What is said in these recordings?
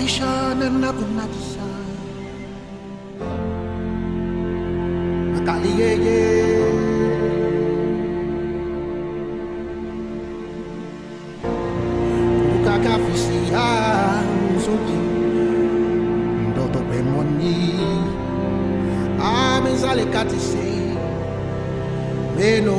Waishana na kunatisa Akaliyeye Ukakafisia mzuki Ndoto bemoni Amezale katise Meno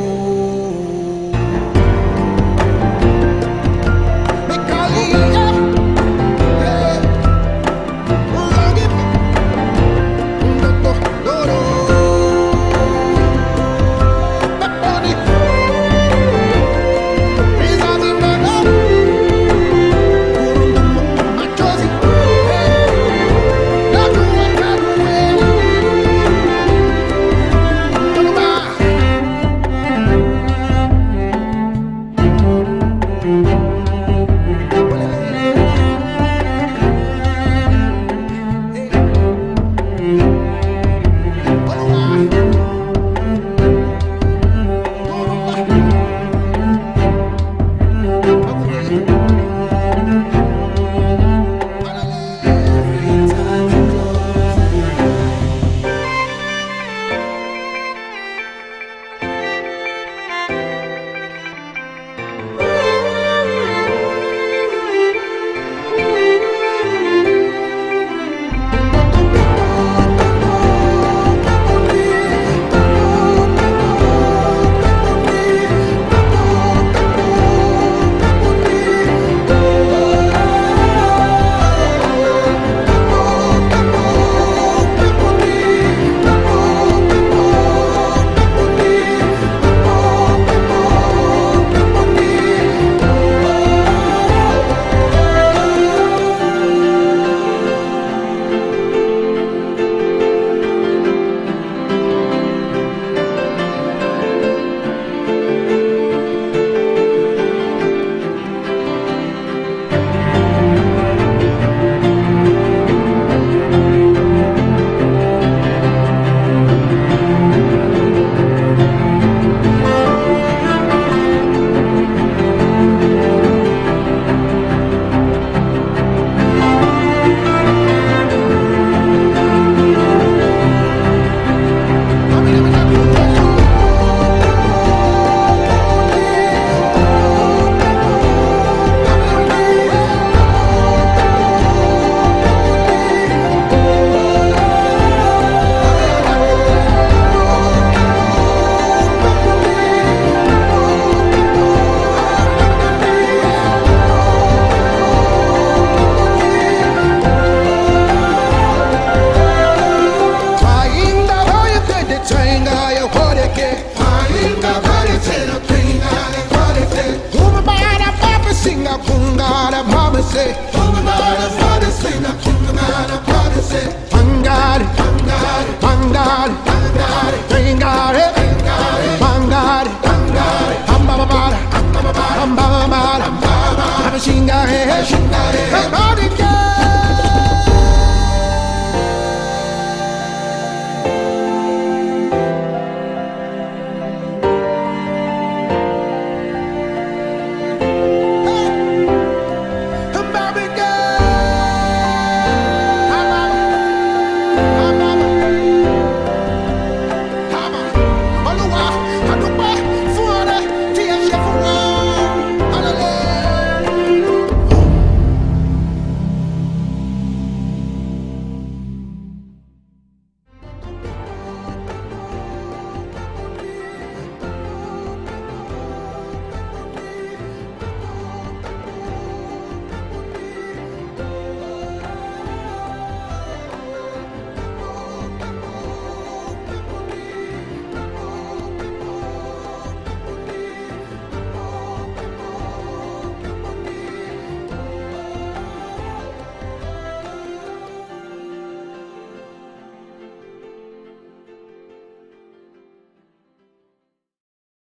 I'm God.